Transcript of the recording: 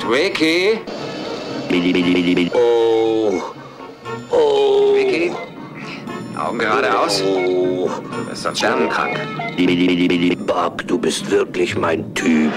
Twiki? Oh. Oh. Twiki? Augen geradeaus. Oh. Du bist sonst sterbenkrank. Bob, du bist wirklich mein Typ.